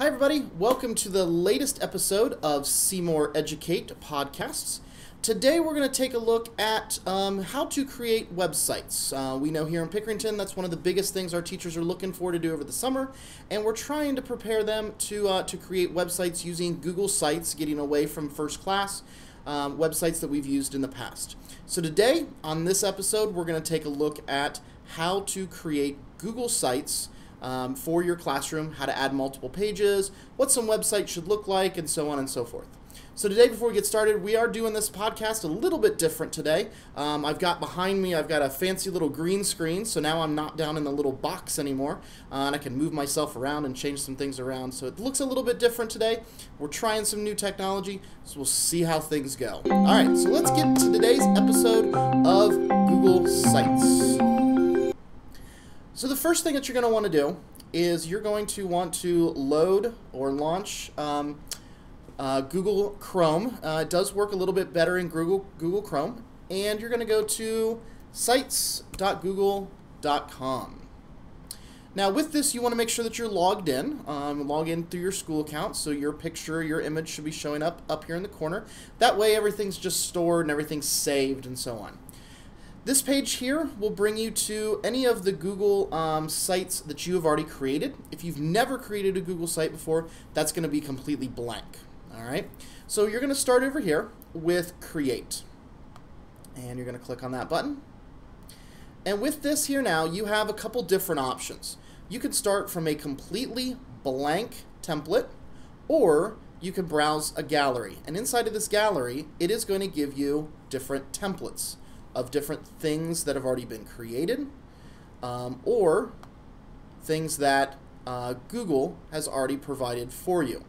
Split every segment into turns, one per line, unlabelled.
Hi, everybody. Welcome to the latest episode of Seymour Educate podcasts. Today, we're going to take a look at um, how to create websites. Uh, we know here in Pickerington that's one of the biggest things our teachers are looking for to do over the summer, and we're trying to prepare them to, uh, to create websites using Google Sites, getting away from first class um, websites that we've used in the past. So, today, on this episode, we're going to take a look at how to create Google Sites um, for your classroom, how to add multiple pages, what some websites should look like, and so on and so forth. So today, before we get started, we are doing this podcast a little bit different today. Um, I've got behind me, I've got a fancy little green screen, so now I'm not down in the little box anymore, uh, and I can move myself around and change some things around. So it looks a little bit different today. We're trying some new technology, so we'll see how things go. All right, so let's get to today's episode of Google Sites. So the first thing that you're going to want to do is you're going to want to load or launch um, uh, Google Chrome. Uh, it does work a little bit better in Google, Google Chrome. And you're going to go to sites.google.com. Now with this, you want to make sure that you're logged in. Um, log in through your school account, so your picture, your image should be showing up up here in the corner. That way everything's just stored and everything's saved and so on. This page here will bring you to any of the Google um, sites that you have already created. If you've never created a Google site before, that's going to be completely blank. All right. So you're going to start over here with Create. And you're going to click on that button. And with this here now, you have a couple different options. You can start from a completely blank template, or you can browse a gallery. And inside of this gallery, it is going to give you different templates of different things that have already been created um, or things that uh, Google has already provided for you.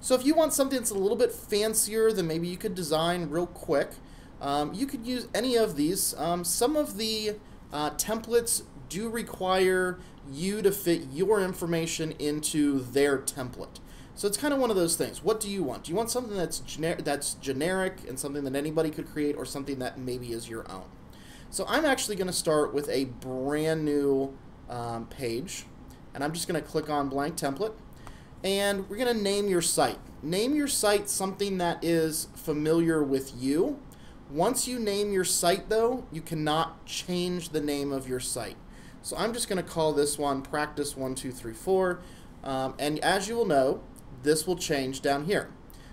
So if you want something that's a little bit fancier than maybe you could design real quick, um, you could use any of these. Um, some of the uh, templates do require you to fit your information into their template. So it's kind of one of those things. What do you want? Do you want something that's gener that's generic and something that anybody could create, or something that maybe is your own? So I'm actually going to start with a brand new um, page, and I'm just going to click on blank template, and we're going to name your site. Name your site something that is familiar with you. Once you name your site, though, you cannot change the name of your site. So I'm just going to call this one Practice 1234. Um, and as you will know, this will change down here.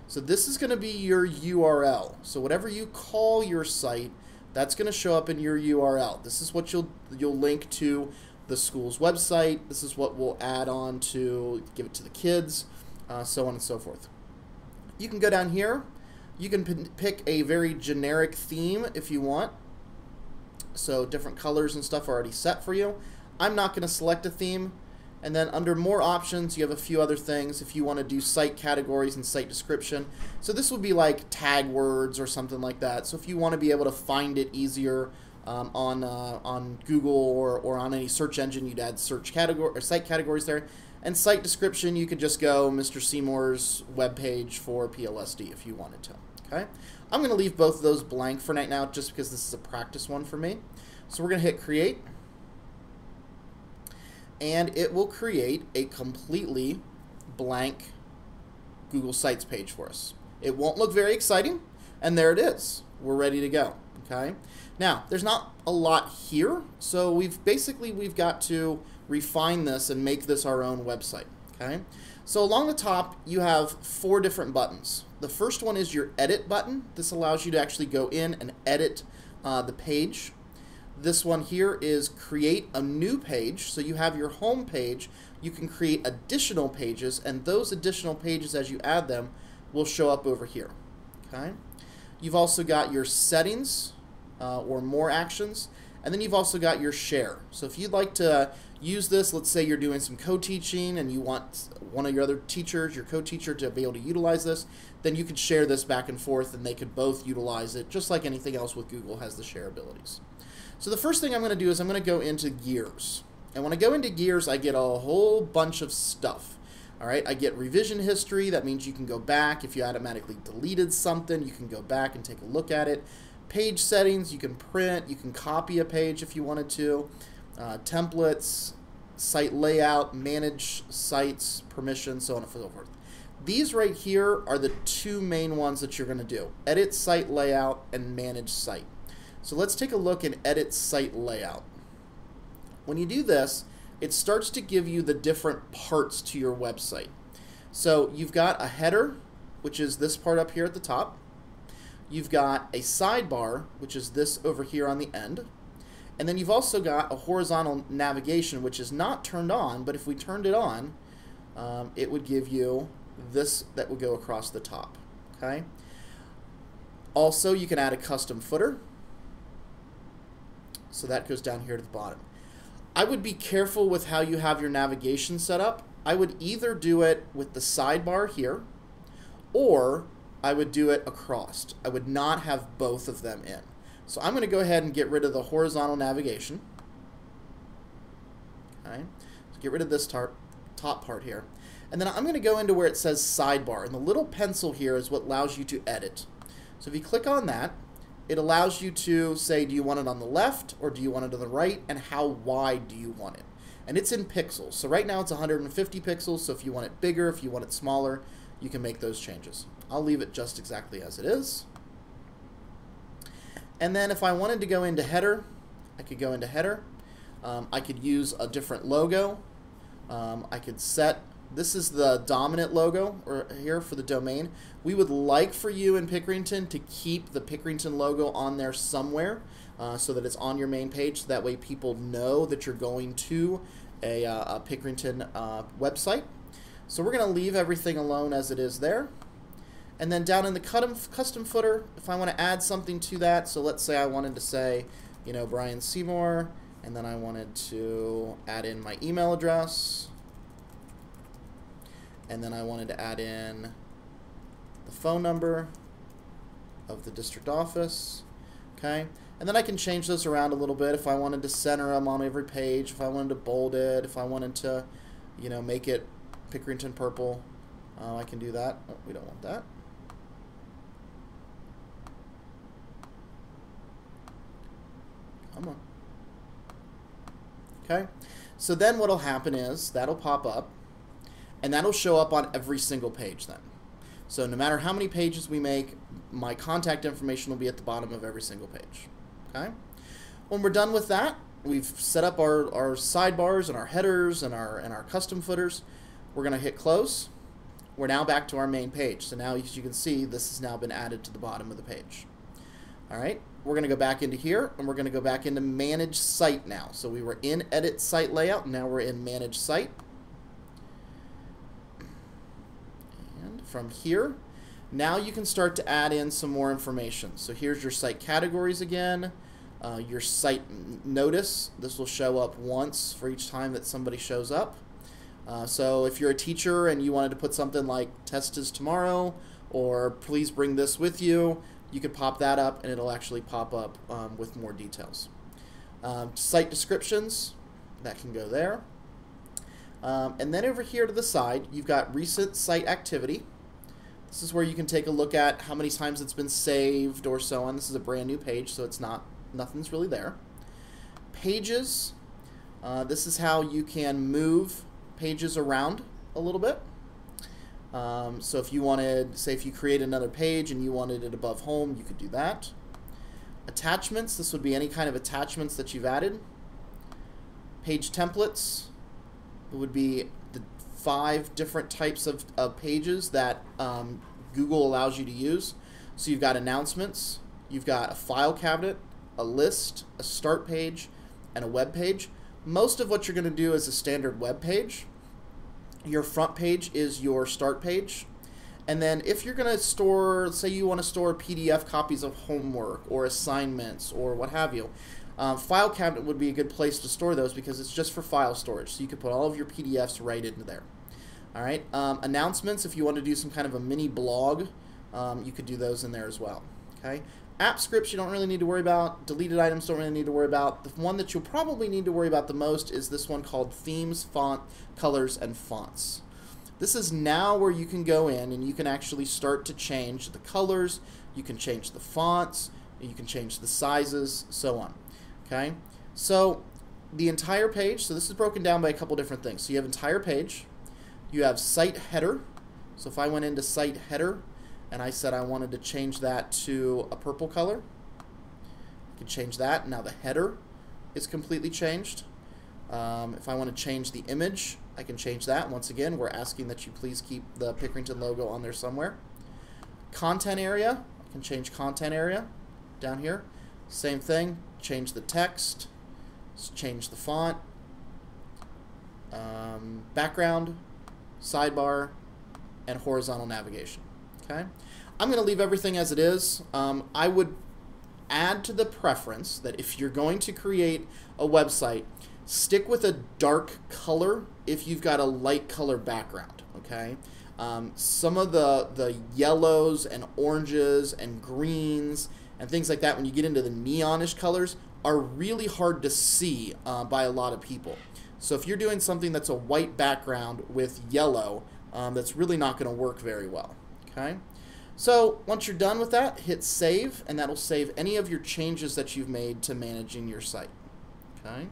So this is going to be your URL. So whatever you call your site, that's going to show up in your URL. This is what you'll you'll link to the school's website. This is what we'll add on to give it to the kids, uh, so on and so forth. You can go down here. You can pick a very generic theme if you want. So different colors and stuff are already set for you. I'm not going to select a theme. And then under more options, you have a few other things if you want to do site categories and site description. So this would be like tag words or something like that. So if you want to be able to find it easier um, on uh, on Google or, or on any search engine, you'd add search category or site categories there. And site description, you could just go Mr. Seymour's webpage for PLSD if you wanted to. Okay, I'm going to leave both of those blank for right now just because this is a practice one for me. So we're going to hit create and it will create a completely blank Google Sites page for us. It won't look very exciting, and there it is. We're ready to go. Okay. Now, there's not a lot here, so we've basically we've got to refine this and make this our own website. Okay. So along the top, you have four different buttons. The first one is your edit button. This allows you to actually go in and edit uh, the page this one here is create a new page. So you have your home page. You can create additional pages, and those additional pages, as you add them, will show up over here. Okay. You've also got your settings uh, or more actions, and then you've also got your share. So if you'd like to use this, let's say you're doing some co-teaching and you want one of your other teachers, your co-teacher, to be able to utilize this, then you could share this back and forth and they could both utilize it, just like anything else with Google has the share abilities. So the first thing I'm going to do is I'm going to go into gears. And when I go into gears, I get a whole bunch of stuff. All right, I get revision history. That means you can go back. If you automatically deleted something, you can go back and take a look at it. Page settings, you can print, you can copy a page if you wanted to. Uh, templates, site layout, manage sites, permissions, so on and so forth. These right here are the two main ones that you're going to do. Edit site layout and manage site. So let's take a look and edit site layout. When you do this, it starts to give you the different parts to your website. So you've got a header, which is this part up here at the top. You've got a sidebar, which is this over here on the end. And then you've also got a horizontal navigation, which is not turned on, but if we turned it on, um, it would give you this that would go across the top. Okay. Also, you can add a custom footer. So that goes down here to the bottom. I would be careful with how you have your navigation set up. I would either do it with the sidebar here, or I would do it across. I would not have both of them in. So I'm going to go ahead and get rid of the horizontal navigation. Okay, so get rid of this tar top part here. And then I'm going to go into where it says sidebar. And the little pencil here is what allows you to edit. So if you click on that, it allows you to say, do you want it on the left or do you want it on the right? And how wide do you want it? And it's in pixels. So right now it's 150 pixels. So if you want it bigger, if you want it smaller, you can make those changes. I'll leave it just exactly as it is. And then if I wanted to go into header, I could go into header. Um, I could use a different logo. Um, I could set this is the dominant logo or here for the domain. We would like for you in Pickerington to keep the Pickerington logo on there somewhere uh, so that it's on your main page. So that way people know that you're going to a, uh, a Pickerington uh, website. So we're going to leave everything alone as it is there. And then down in the custom footer, if I want to add something to that, so let's say I wanted to say, you know, Brian Seymour, and then I wanted to add in my email address and then I wanted to add in the phone number of the district office okay? And then I can change those around a little bit. If I wanted to center them on every page if I wanted to bold it if I wanted to you know make it Pickerington purple uh, I can do that. Oh, we don't want that. Come on. Okay? So then what'll happen is that'll pop up and that'll show up on every single page then. So no matter how many pages we make, my contact information will be at the bottom of every single page. Okay. When we're done with that, we've set up our, our sidebars and our headers and our and our custom footers. We're going to hit close. We're now back to our main page. So now, as you can see, this has now been added to the bottom of the page. All right, we're going to go back into here, and we're going to go back into Manage Site now. So we were in Edit Site Layout, now we're in Manage Site. From here. Now you can start to add in some more information. So here's your site categories again. Uh, your site notice. This will show up once for each time that somebody shows up. Uh, so if you're a teacher and you wanted to put something like test is tomorrow or please bring this with you, you could pop that up and it'll actually pop up um, with more details. Um, site descriptions, that can go there. Um, and then over here to the side, you've got recent site activity. This is where you can take a look at how many times it's been saved or so on. This is a brand new page, so it's not nothing's really there. Pages. Uh, this is how you can move pages around a little bit. Um, so if you wanted, say if you create another page and you wanted it above home, you could do that. Attachments, this would be any kind of attachments that you've added. Page templates, it would be five different types of, of pages that um, Google allows you to use. So you've got announcements, you've got a file cabinet, a list, a start page, and a web page. Most of what you're going to do is a standard web page. Your front page is your start page. And then if you're going to store, say you want to store PDF copies of homework or assignments or what have you, um, file cabinet would be a good place to store those because it's just for file storage. So you could put all of your PDFs right into there. All right. Um, announcements, if you want to do some kind of a mini blog, um, you could do those in there as well. Okay. App scripts you don't really need to worry about. Deleted items don't really need to worry about. The one that you'll probably need to worry about the most is this one called themes, font, colors, and fonts. This is now where you can go in and you can actually start to change the colors, you can change the fonts, you can change the sizes, so on. Okay, so the entire page, so this is broken down by a couple different things. So you have entire page, you have site header. So if I went into site header and I said I wanted to change that to a purple color, I can change that. Now the header is completely changed. Um, if I want to change the image, I can change that. Once again, we're asking that you please keep the Pickerington logo on there somewhere. Content area, I can change content area down here. Same thing, change the text, change the font, um, background, sidebar, and horizontal navigation. Okay, I'm going to leave everything as it is. Um, I would add to the preference that if you're going to create a website, stick with a dark color if you've got a light color background. Okay. Um, some of the the yellows and oranges and greens and things like that, when you get into the neonish colors, are really hard to see uh, by a lot of people. So if you're doing something that's a white background with yellow, um, that's really not going to work very well. Okay. So once you're done with that, hit save, and that'll save any of your changes that you've made to managing your site. Okay.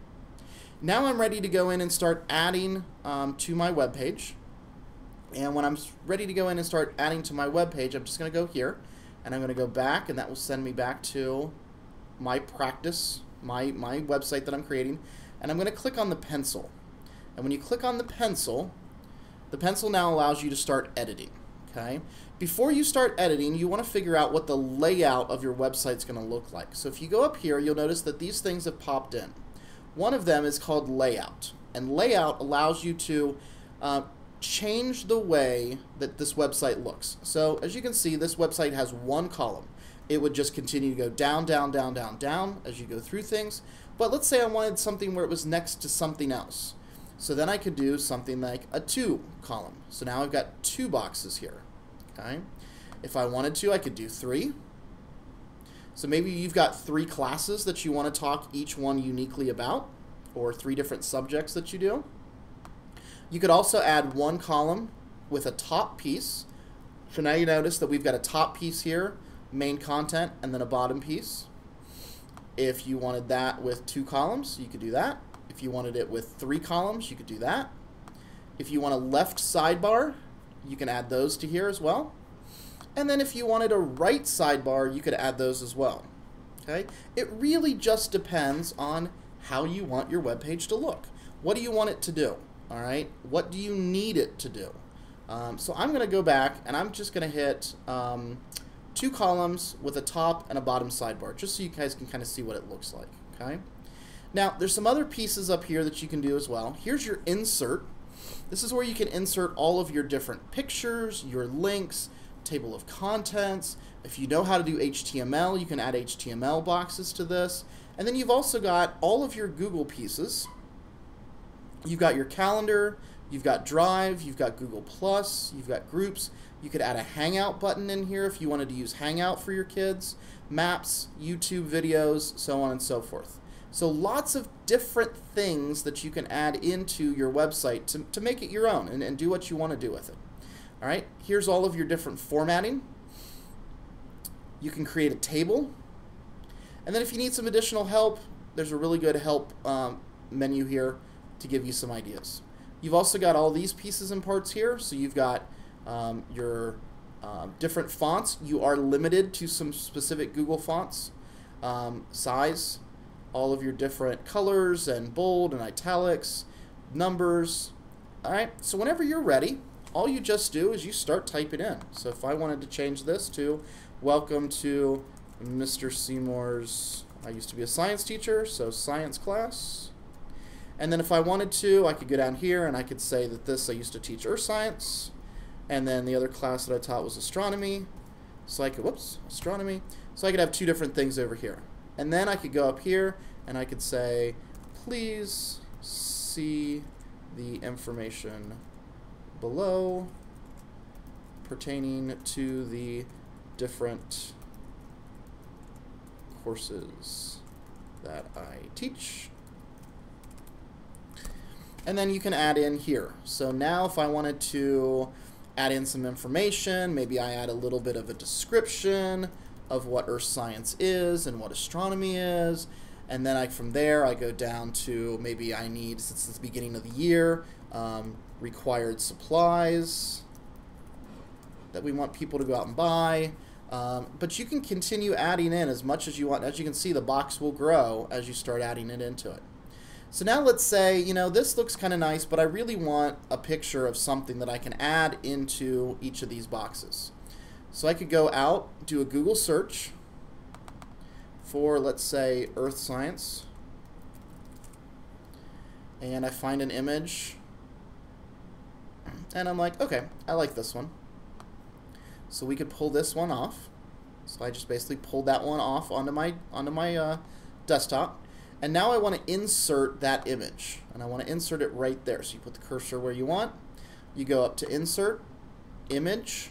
Now I'm ready to go in and start adding um, to my web page. And when I'm ready to go in and start adding to my web page, I'm just going to go here, and I'm going to go back, and that will send me back to my practice, my, my website that I'm creating, and I'm going to click on the pencil. And when you click on the pencil, the pencil now allows you to start editing. Okay. Before you start editing, you want to figure out what the layout of your website is going to look like. So if you go up here, you'll notice that these things have popped in. One of them is called layout, and layout allows you to uh, change the way that this website looks. So as you can see, this website has one column. It would just continue to go down, down, down, down, down as you go through things. But let's say I wanted something where it was next to something else. So then I could do something like a two column. So now I've got two boxes here. Okay. If I wanted to, I could do three. So maybe you've got three classes that you want to talk each one uniquely about, or three different subjects that you do. You could also add one column with a top piece. So now you notice that we've got a top piece here, main content, and then a bottom piece. If you wanted that with two columns, you could do that. If you wanted it with three columns, you could do that. If you want a left sidebar, you can add those to here as well. And then if you wanted a right sidebar, you could add those as well. Okay? It really just depends on how you want your web page to look. What do you want it to do? All right? What do you need it to do? Um, so I'm going to go back and I'm just going to hit um, two columns with a top and a bottom sidebar, just so you guys can kind of see what it looks like. Okay. Now, there's some other pieces up here that you can do as well. Here's your insert. This is where you can insert all of your different pictures, your links, table of contents. If you know how to do HTML, you can add HTML boxes to this. And then you've also got all of your Google pieces. You've got your calendar, you've got Drive, you've got Google Plus, you've got groups. You could add a Hangout button in here if you wanted to use Hangout for your kids, maps, YouTube videos, so on and so forth. So lots of different things that you can add into your website to, to make it your own and, and do what you want to do with it. All right, here's all of your different formatting. You can create a table. And then if you need some additional help, there's a really good help um, menu here to give you some ideas. You've also got all these pieces and parts here. So you've got um, your uh, different fonts. You are limited to some specific Google fonts. Um, size, all of your different colors and bold and italics, numbers. All right, so whenever you're ready, all you just do is you start typing in. So if I wanted to change this to welcome to Mr. Seymour's, I used to be a science teacher, so science class. And then if I wanted to, I could go down here and I could say that this I used to teach earth science. And then the other class that I taught was astronomy. So I could, whoops, astronomy. So I could have two different things over here. And then I could go up here and I could say, please see the information below pertaining to the different courses that I teach. And then you can add in here. So now if I wanted to add in some information. Maybe I add a little bit of a description of what earth science is and what astronomy is. And then I, from there, I go down to maybe I need, since it's the beginning of the year, um, required supplies that we want people to go out and buy. Um, but you can continue adding in as much as you want. As you can see, the box will grow as you start adding it into it. So now let's say, you know, this looks kind of nice, but I really want a picture of something that I can add into each of these boxes. So I could go out, do a Google search for, let's say, earth science, and I find an image, and I'm like, okay, I like this one. So we could pull this one off. So I just basically pulled that one off onto my onto my uh, desktop. And now I want to insert that image. And I want to insert it right there. So you put the cursor where you want. You go up to Insert, Image,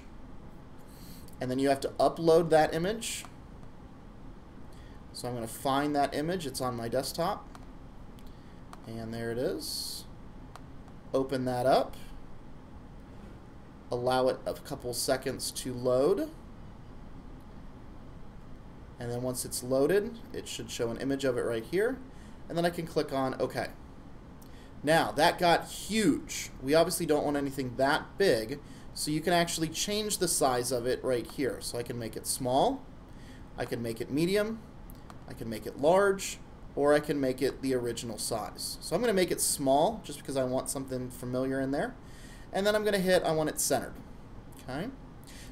and then you have to upload that image. So I'm going to find that image. It's on my desktop. And there it is. Open that up. Allow it a couple seconds to load. And then once it's loaded, it should show an image of it right here. And then I can click on OK. Now, that got huge. We obviously don't want anything that big, so you can actually change the size of it right here. So I can make it small, I can make it medium, I can make it large, or I can make it the original size. So I'm going to make it small, just because I want something familiar in there. And then I'm going to hit, I want it centered. Okay.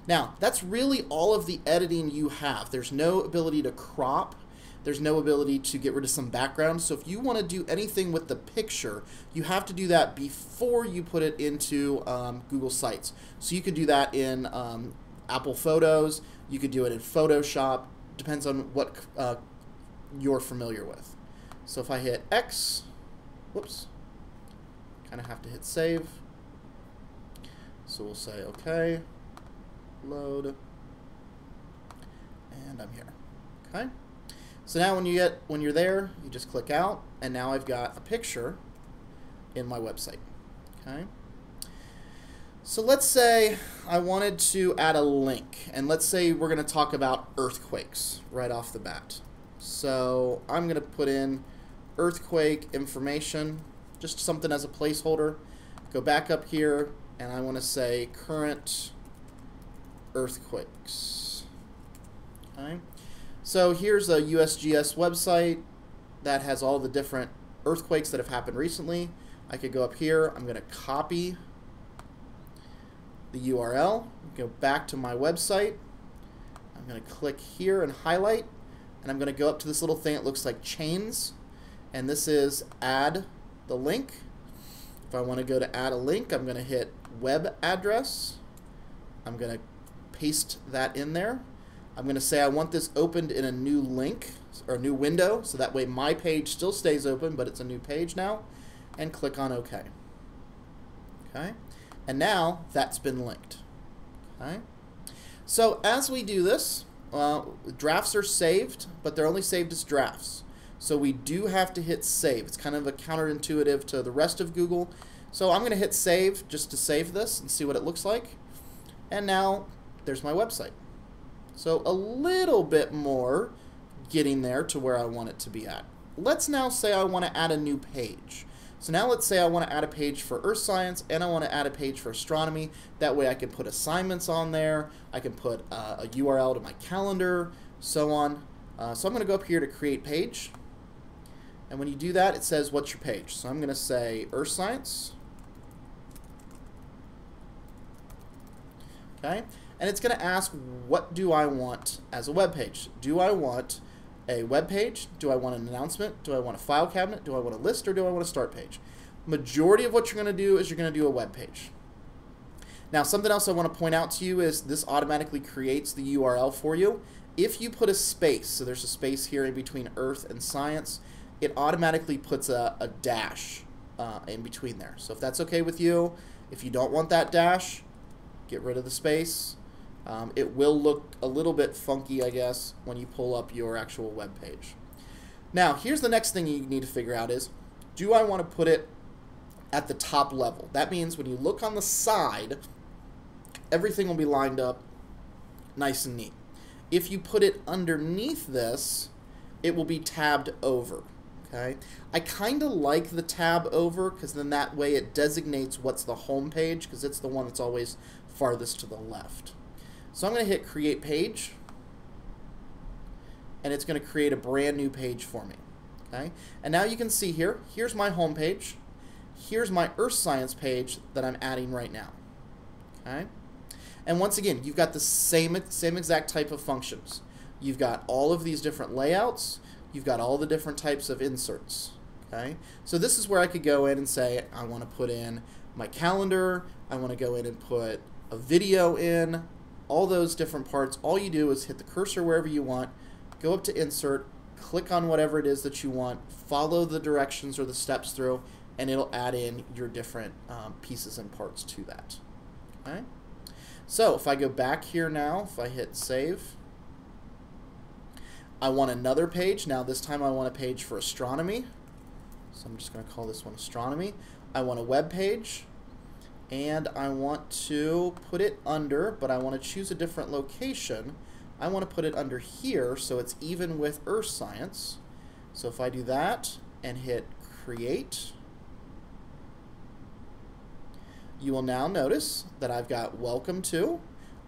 Now, that's really all of the editing you have. There's no ability to crop. There's no ability to get rid of some background. So if you want to do anything with the picture, you have to do that before you put it into um, Google Sites. So you could do that in um, Apple Photos. You could do it in Photoshop. Depends on what uh, you're familiar with. So if I hit X, whoops, kind of have to hit save. So we'll say OK load, and I'm here. Okay. So now when you get when you're there, you just click out, and now I've got a picture in my website. Okay. So let's say I wanted to add a link, and let's say we're going to talk about earthquakes right off the bat. So I'm going to put in earthquake information, just something as a placeholder. Go back up here, and I want to say current earthquakes. Okay. So here's a USGS website that has all the different earthquakes that have happened recently. I could go up here. I'm going to copy the URL, go back to my website. I'm going to click here and highlight, and I'm going to go up to this little thing. It looks like chains, and this is add the link. If I want to go to add a link, I'm going to hit web address. I'm going to paste that in there. I'm going to say I want this opened in a new link or a new window so that way my page still stays open but it's a new page now and click on OK. Okay, and now that's been linked. Okay, so as we do this, uh, drafts are saved, but they're only saved as drafts. So we do have to hit save. It's kind of a counterintuitive to the rest of Google. So I'm going to hit save just to save this and see what it looks like. And now there's my website. So a little bit more getting there to where I want it to be at. Let's now say I want to add a new page. So now let's say I want to add a page for earth science and I want to add a page for astronomy. That way I can put assignments on there. I can put uh, a URL to my calendar, so on. Uh, so I'm going to go up here to create page. And when you do that, it says, what's your page? So I'm going to say earth science. Okay and it's going to ask what do I want as a web page? Do I want a web page? Do I want an announcement? Do I want a file cabinet? Do I want a list or do I want a start page? Majority of what you're going to do is you're going to do a web page. Now, something else I want to point out to you is this automatically creates the URL for you. If you put a space, so there's a space here in between Earth and Science, it automatically puts a, a dash uh, in between there. So if that's okay with you, if you don't want that dash, get rid of the space um, it will look a little bit funky, I guess, when you pull up your actual web page. Now, here's the next thing you need to figure out is, do I want to put it at the top level? That means when you look on the side, everything will be lined up nice and neat. If you put it underneath this, it will be tabbed over. Okay, I kind of like the tab over because then that way it designates what's the home page because it's the one that's always farthest to the left. So I'm going to hit create page and it's going to create a brand new page for me. Okay, and now you can see here, here's my home page. Here's my earth science page that I'm adding right now. Okay, and once again, you've got the same, same exact type of functions. You've got all of these different layouts you've got all the different types of inserts. Okay, so this is where I could go in and say I want to put in my calendar. I want to go in and put a video in. All those different parts. All you do is hit the cursor wherever you want, go up to insert, click on whatever it is that you want, follow the directions or the steps through, and it'll add in your different um, pieces and parts to that. Okay. So if I go back here now, if I hit save, I want another page. Now this time I want a page for astronomy. So I'm just going to call this one astronomy. I want a web page and I want to put it under, but I want to choose a different location. I want to put it under here so it's even with earth science. So if I do that and hit create, you will now notice that I've got welcome to,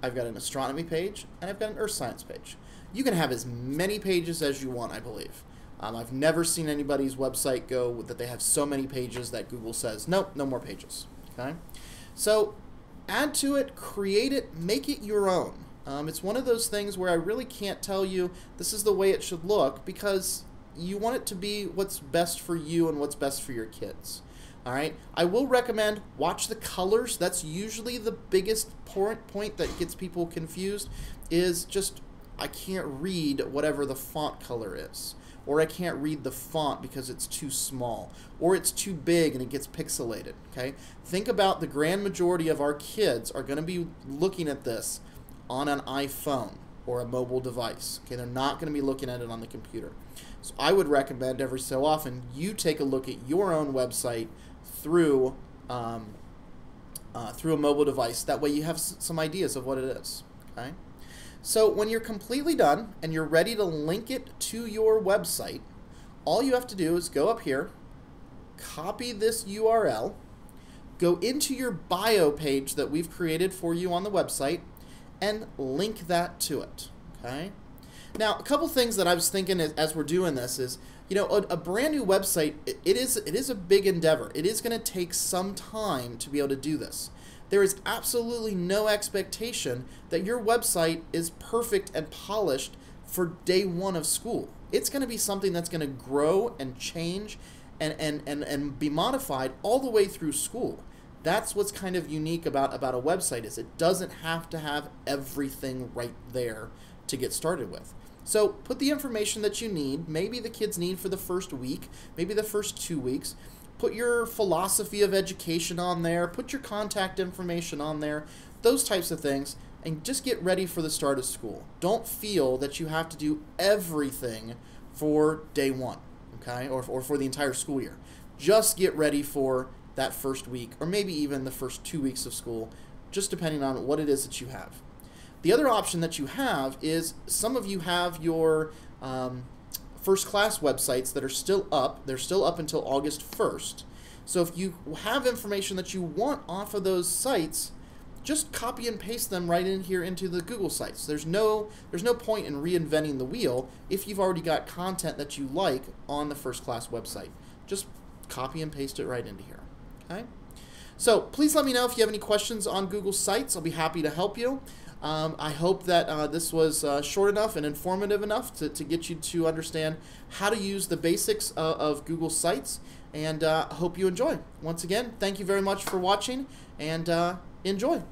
I've got an astronomy page, and I've got an earth science page. You can have as many pages as you want, I believe. Um, I've never seen anybody's website go that they have so many pages that Google says, nope, no more pages. Okay, so add to it, create it, make it your own. Um, it's one of those things where I really can't tell you this is the way it should look because you want it to be what's best for you and what's best for your kids. All right. I will recommend watch the colors. That's usually the biggest point that gets people confused. Is just I can't read whatever the font color is. Or I can't read the font because it's too small. Or it's too big and it gets pixelated. Okay? Think about the grand majority of our kids are going to be looking at this on an iPhone or a mobile device. Okay, they're not going to be looking at it on the computer. So I would recommend every so often you take a look at your own website through um, uh, through a mobile device. That way you have some ideas of what it is. Okay. So when you're completely done and you're ready to link it to your website, all you have to do is go up here, copy this URL, go into your bio page that we've created for you on the website, and link that to it. Okay. Now, a couple things that I was thinking as, we're doing this is, you know, a, a brand new website, it, it is it is a big endeavor. It is going to take some time to be able to do this there is absolutely no expectation that your website is perfect and polished for day one of school. It's going to be something that's going to grow and change and, and, and, and be modified all the way through school. That's what's kind of unique about, about a website is it doesn't have to have everything right there to get started with. So put the information that you need, maybe the kids need for the first week, maybe the first two weeks, Put your philosophy of education on there, put your contact information on there, those types of things, and just get ready for the start of school. Don't feel that you have to do everything for day one, okay, or, or for the entire school year. Just get ready for that first week, or maybe even the first two weeks of school, just depending on what it is that you have. The other option that you have is some of you have your um, first class websites that are still up. They're still up until August 1st. So if you have information that you want off of those sites, just copy and paste them right in here into the Google sites. There's no there's no point in reinventing the wheel if you've already got content that you like on the first class website. Just copy and paste it right into here. Okay? So please let me know if you have any questions on Google Sites. I'll be happy to help you. Um, I hope that uh, this was uh, short enough and informative enough to, to get you to understand how to use the basics uh, of Google Sites. And I uh, hope you enjoy. Once again, thank you very much for watching and uh, enjoy.